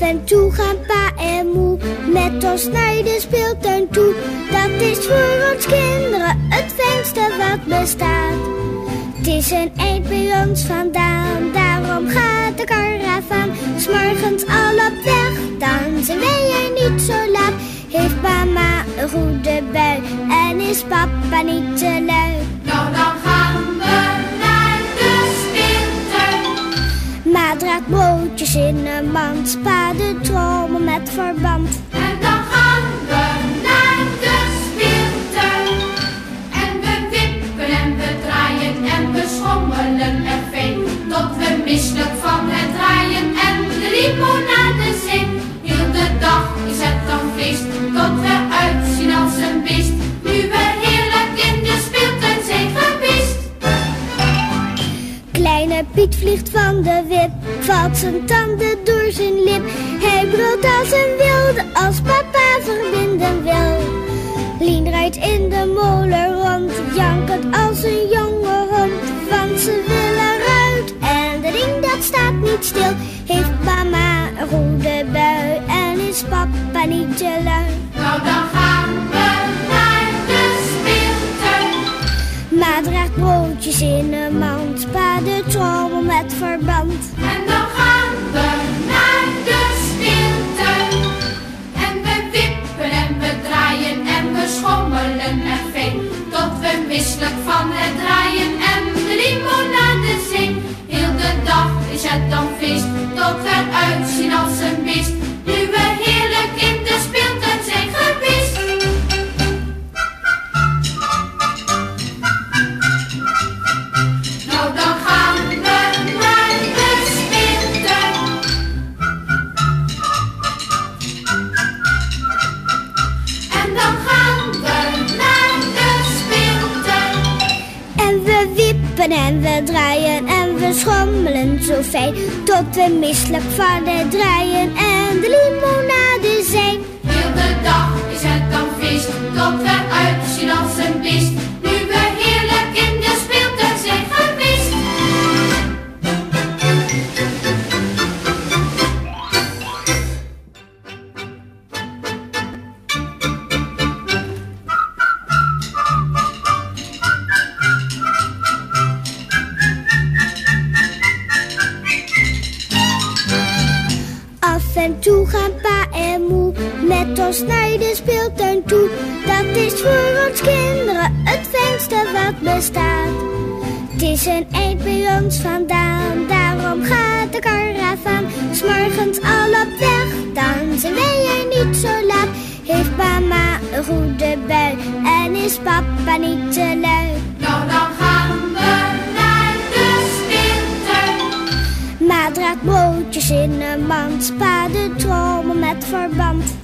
en toe gaan pa en moe met ons naar de speeltuin toe. Dat is voor ons kinderen het fijnste wat bestaat. Het is een eind bij ons vandaan, daarom gaat de karavaan. S'morgens al op weg, dan zijn wij er niet zo laat. Heeft mama een goede bui en is papa niet te lui. In een trommel met verband. Valt zijn tanden door zijn lip. Hij brult als een wilde, als papa verbinden wil. Lien rijdt in de molen rond, jankend als een jonge hond. Want ze willen eruit en de ding dat staat niet stil. Heeft mama een goede bui en is papa niet te lui. Nou dan gaan we naar de speeltuin. Ma draagt broodjes in een mand, pa de trommel met verband. Misselijk van het draaien en de limonade zing. Heel de dag is het dan feest, tot we uitzien als een beest. Nu we heerlijk in de speeltuin zijn geweest. Nou dan gaan we naar de speeltuin. En dan gaan en we draaien en we schommelen zo fijn. Tot we misselijk van het draaien en de limonade zijn. Heel de dag en toe gaan pa en moe met ons naar de speeltuin toe. Dat is voor ons kinderen het fijnste wat bestaat. Het is een eind bij ons vandaan, daarom gaat de karavaan. S'morgens al op weg, dan zijn wij er niet zo laat. Heeft mama een goede bui en is papa niet te lui. Nou dan Broodjes in een mand, pa de trommel met verband.